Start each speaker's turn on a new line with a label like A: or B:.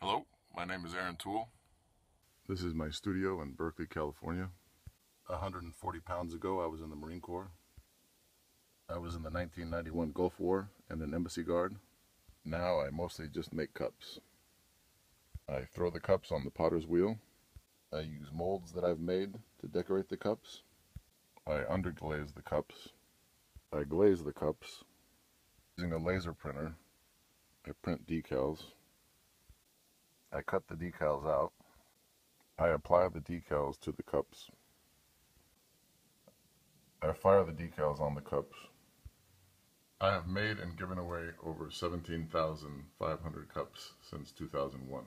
A: Hello, my name is Ehren Tool.
B: This is my studio in Berkeley, California. 140 pounds ago, I was in the Marine Corps. I was in the 1991 Gulf War and an embassy guard. Now I mostly just make cups. I throw the cups on the potter's wheel. I use molds that I've made to decorate the cups. I underglaze the cups. I glaze the cups. Using a laser printer, I print decals. I cut the decals out. I apply the decals to the cups. I fire the decals on the cups. I have made and given away over 17,500 cups since 2001.